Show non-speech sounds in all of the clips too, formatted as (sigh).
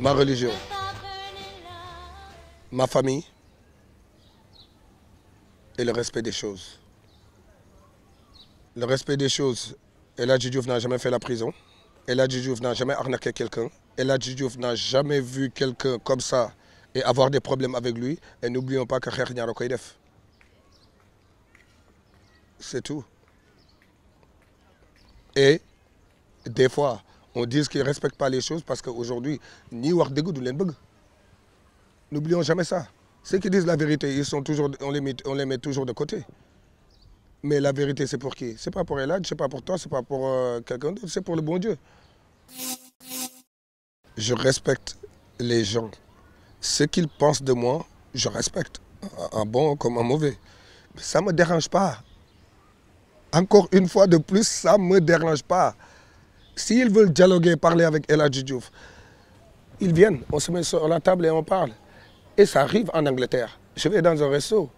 ma religion, ma famille et le respect des choses. Le respect des choses, Ella Diouf n'a jamais fait la prison. Ella Diouf n'a jamais arnaqué quelqu'un. Ella Diouf n'a jamais vu quelqu'un comme ça et avoir des problèmes avec lui. Et n'oublions pas que. C'est tout. Et des fois, on dit qu'ils ne respectent pas les choses parce qu'aujourd'hui, ni du leen bëgg. N'oublions jamais ça. Ceux qui disent la vérité, ils sont toujours, on, les met, on les met toujours de côté. Mais la vérité, c'est pour qui? C'est pas pour Elad, c'est pas pour toi, c'est pas pour euh, quelqu'un d'autre, c'est pour le bon Dieu. Je respecte les gens. Ce qu'ils pensent de moi, je respecte. Un bon comme un mauvais. Ça ne me dérange pas. Encore une fois de plus, ça ne me dérange pas. S'ils veulent dialoguer, parler avec Diouf, ils viennent, on se met sur la table et on parle. Et ça arrive en Angleterre. Je vais dans un resto.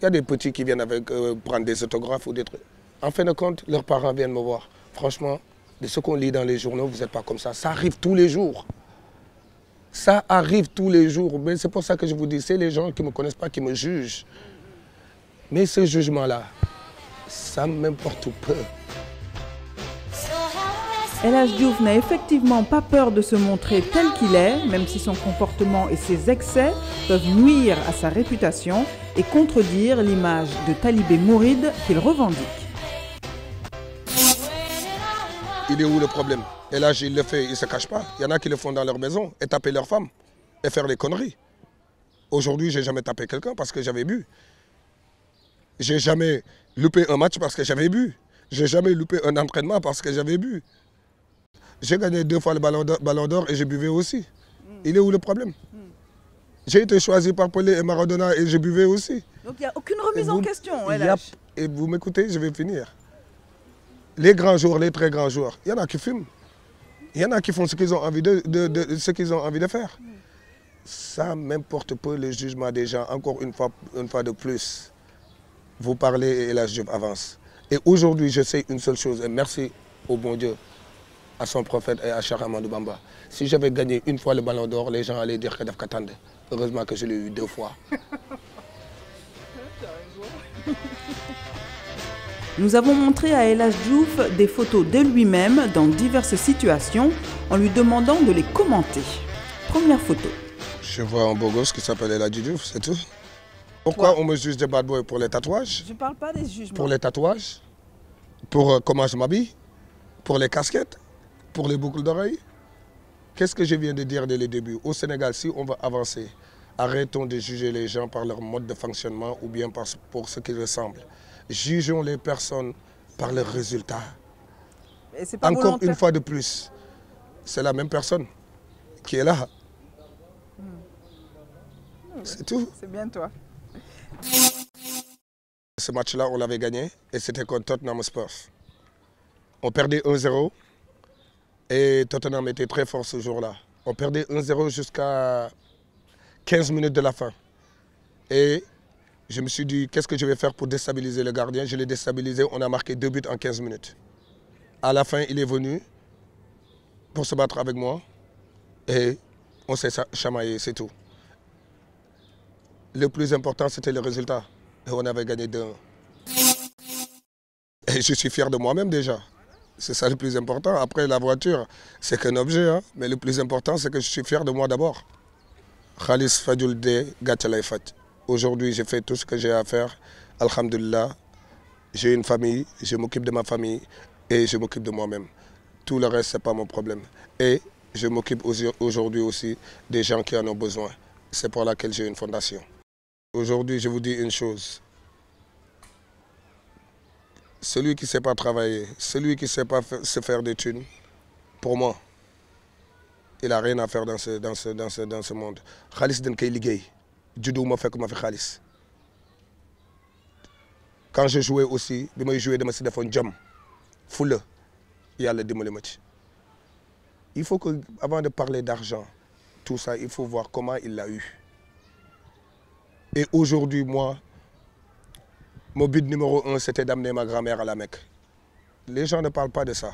Il y a des petits qui viennent avec, euh, prendre des autographes ou des trucs. En fin de compte, leurs parents viennent me voir. Franchement, de ce qu'on lit dans les journaux, vous n'êtes pas comme ça. Ça arrive tous les jours. Ça arrive tous les jours. Mais c'est pour ça que je vous dis, c'est les gens qui ne me connaissent pas qui me jugent. Mais ce jugement-là, ça m'importe peu. Hadj Diouf n'a effectivement pas peur de se montrer tel qu'il est, même si son comportement et ses excès peuvent nuire à sa réputation et contredire l'image de talibé mouride qu'il revendique. Il est où le problème? Là, il le fait, il ne se cache pas. Il y en a qui le font dans leur maison et taper leur femme et faire les conneries. Aujourd'hui, je n'ai jamais tapé quelqu'un parce que j'avais bu. J'ai jamais loupé un match parce que j'avais bu. J'ai jamais loupé un entraînement parce que j'avais bu. J'ai gagné deux fois le ballon d'or et je buvais aussi. Il est où le problème? J'ai été choisi par Pelé et Maradona et je buvais aussi. Donc il n'y a aucune remise vous, en question. Et vous m'écoutez, je vais finir. Les grands joueurs, les très grands joueurs, il y en a qui fument. Il y en a qui font ce qu'ils ont envie de, de, de, ce qu'ils ont envie de faire. Ça m'importe peu le jugement des gens. Encore une fois, une fois de plus, vous parlez et Hadj Diouf avance. Et aujourd'hui, je sais une seule chose, et merci au bon Dieu, à son prophète et à Cheikh Amadou Bamba. Si j'avais gagné une fois le ballon d'or, les gens allaient dire que Daf Katande. Heureusement que je l'ai eu deux fois. (laughs) Nous avons montré à El Hadj Diouf des photos de lui-même dans diverses situations en lui demandant de les commenter. Première photo. Je vois un beau gosse qui s'appelle El Hadj Diouf, c'est tout. Pourquoi on me juge de bad boy pour les tatouages? Je ne parle pas des jugements. Pour les tatouages? Pour euh, comment je m'habille? Pour les casquettes? Pour les boucles d'oreilles Qu'est-ce que je viens de dire dès le début? Au Sénégal, si on veut avancer, arrêtons de juger les gens par leur mode de fonctionnement ou bien par, pour ce qu'ils ressemblent. Jugeons les personnes par leurs résultats. Et c'est pas Encore volontaire. une fois de plus, c'est la même personne qui est là. C'est tout. C'est bien toi. Ce match-là, on l'avait gagné et c'était contre Tottenham Spurs. On perdait 1-0 et Tottenham était très fort ce jour-là. On perdait 1-0 jusqu'à 15 minutes de la fin. Et je me suis dit, qu'est-ce que je vais faire pour déstabiliser le gardien? Je l'ai déstabilisé, on a marqué deux buts en 15 minutes. À la fin, il est venu pour se battre avec moi et on s'est chamaillé, c'est tout. Le plus important, c'était le résultat. Et on avait gagné 2-1. Et je suis fier de moi-même déjà. C'est ça le plus important. Après, la voiture, c'est qu'un objet. hein. Mais le plus important, c'est que je suis fier de moi d'abord. Khalis Fadjoul De Gatchalay Fat. Aujourd'hui, j'ai fait tout ce que j'ai à faire. Alhamdulillah. J'ai une famille, je m'occupe de ma famille et je m'occupe de moi-même. Tout le reste, ce n'est pas mon problème. Et je m'occupe aujourd'hui aussi des gens qui en ont besoin. C'est pour laquelle j'ai une fondation. Aujourd'hui, je vous dis une chose. Celui qui ne sait pas travailler, celui qui ne sait pas se faire des thunes, pour moi, il n'a rien à faire dans ce, dans ce, dans ce, dans ce monde. Khalis dañ koy liggéey. Juddu ma fekk ma fi xaalis quand je jouais aussi bi may joué dama si defoon jom fula yàlla dimbali ma ci. Il faut que avant de parler d'argent tout ça il faut voir comment il l'a eu. Et aujourd'hui moi mon but numéro un c'était d'amener ma grand-mère à la Mecque les gens ne parlent pas de ça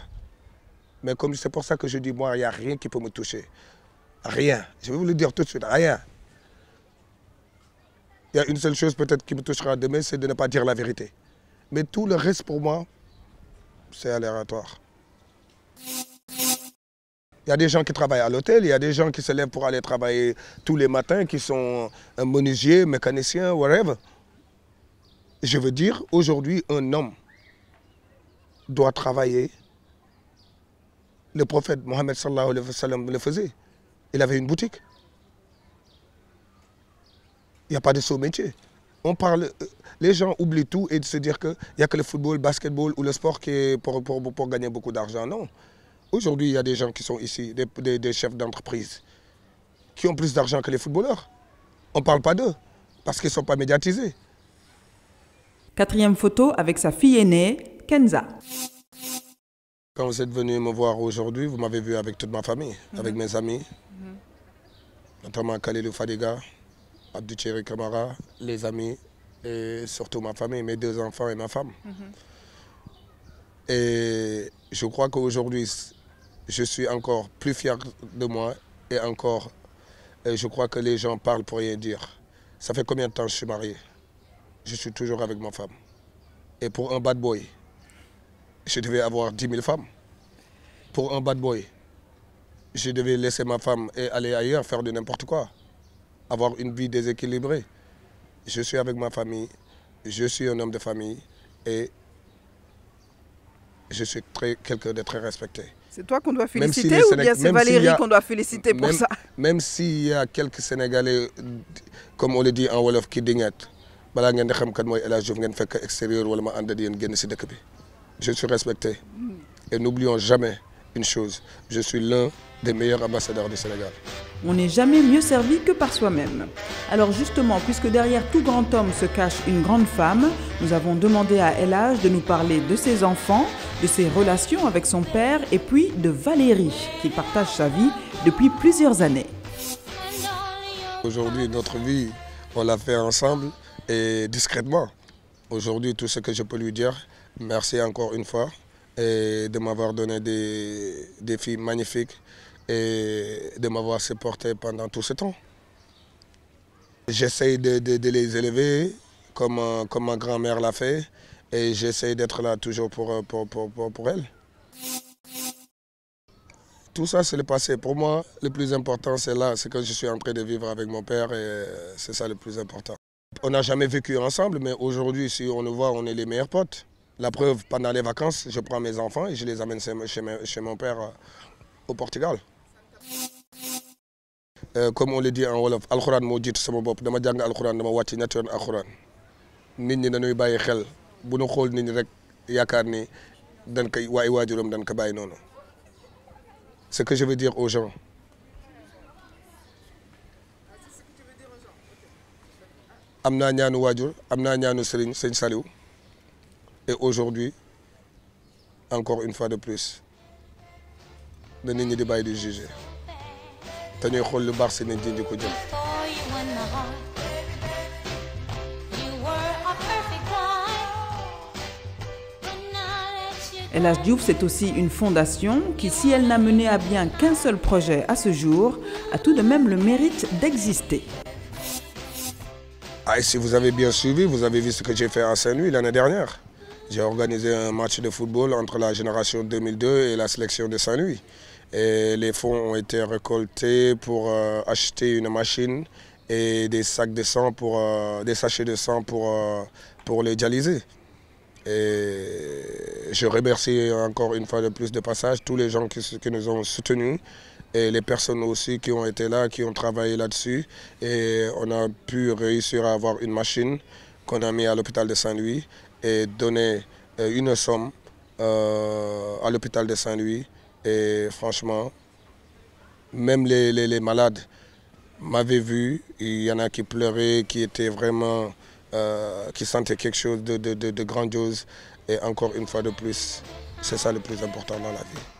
mais comme c'est pour ça que je dis moi il n'y a rien qui peut me toucher Rien. Je vais vous le dire tout de suite, rien. Il y a une seule chose peut-être qui me touchera demain, c'est de ne pas dire la vérité. Mais tout le reste pour moi, c'est aléatoire. Il y a des gens qui travaillent à l'hôtel, il y a des gens qui se lèvent pour aller travailler tous les matins, qui sont un menuisier, mécanicien, whatever. Je veux dire, aujourd'hui, un homme doit travailler. Le prophète Mohammed le faisait. Il avait une boutique. Il n'y a pas de saut métier. On parle, les gens oublient tout et de se dire qu'il n'y a que le football, le basketball ou le sport qui est pour, gagner beaucoup d'argent. Non. Aujourd'hui, il y a des gens qui sont ici, des, des, des chefs d'entreprise, qui ont plus d'argent que les footballeurs. On ne parle pas d'eux, parce qu'ils ne sont pas médiatisés. Quatrième photo avec sa fille aînée, Kenza. Quand vous êtes venu me voir aujourd'hui, vous m'avez vu avec toute ma famille, mm -hmm. avec mes amis, mm -hmm. notamment Khalilou Fadiga, Abdou Thierry Kamara, les amis et surtout ma famille, mes deux enfants et ma femme. Mm -hmm. Et je crois qu'aujourd'hui, je suis encore plus fier de moi et encore, et je crois que les gens parlent pour rien dire. Ça fait combien de temps que je suis marié? Je suis toujours avec ma femme. Et pour un bad boy, je devais avoir 10 000 femmes. Pour un bad boy, je devais laisser ma femme et aller ailleurs faire de n'importe quoi. Avoir une vie déséquilibrée. Je suis avec ma famille, je suis un homme de famille et je suis quelqu'un de très respecté. C'est toi qu'on doit féliciter si ou bien c'est Valérie qu'on doit féliciter pour même, ça? Même s'il y a quelques Sénégalais, comme on le dit en Wolof, qui dignet, balaa ngeen di xam kat mooy El Hadj Diouf ngeen fekk extérieur wala ma ànd ak yéen génn si dëkk bi je suis respecté et n'oublions jamais une chose je suis l'un des meilleurs ambassadeurs du Sénégal. On n'est jamais mieux servi que par soi-même. Alors justement, puisque derrière tout grand homme se cache une grande femme, nous avons demandé à El Hadj de nous parler de ses enfants, de ses relations avec son père et puis de Valérie, qui partage sa vie depuis plusieurs années. Aujourd'hui, notre vie, on l'a fait ensemble et discrètement. Aujourd'hui, tout ce que je peux lui dire, merci encore une fois de m'avoir donné des, filles magnifiques et de m'avoir supporté pendant tout ce temps. J'essaye de, les élever comme, comme ma grand-mère l'a fait et j'essaye d'être là toujours pour, pour, pour, elle. Tout ça, c'est le passé. Pour moi, le plus important, c'est là, c'est que je suis en train de vivre avec mon père et c'est ça le plus important. On n'a jamais vécu ensemble, mais aujourd'hui, si on le voit, on est les meilleurs potes. La preuve, pendant les vacances, je prends mes enfants et je les amène chez, mon père au Portugal. Euh, comme on le dit en wolof alxuraan moo jiitu sama bopp dama jàng alxuraan dama wàcc ñetti yoon alxuraan nit ñi dañuy bàyyi xel bu ñu xool nit ñi rek yaakaar ni dañ koy waay waajuram dañ ko ce que je veux dire aux gens et aujourd'hui encore une fois de plus da nit ñi di di juger. C'est aussi une fondation qui, si elle n'a mené à bien qu'un seul projet à ce jour, a tout de même le mérite d'exister. Ah, si vous avez bien suivi, vous avez vu ce que j'ai fait à Saint-Louis l'année dernière. J'ai organisé un match de football entre la génération 2002 et la sélection de Saint-Louis. Et les fonds ont été récoltés pour euh, acheter une machine et des sacs de sang pour euh, des sachets de sang pour, euh, pour les dialyser. Et je remercie encore une fois de plus de passage tous les gens qui nous ont soutenus et les personnes aussi qui ont été là, qui ont travaillé là-dessus. Et on a pu réussir à avoir une machine qu'on a mis à l'hôpital de Saint-Louis et donner une somme euh, à l'hôpital de Saint-Louis. Et franchement, même les, les, les malades m'avaient vu. Il y en a qui pleuraient, qui étaient vraiment, euh, qui sentaient quelque chose de, de, de grandiose. Et encore une fois de plus, c'est ça le plus important dans la vie.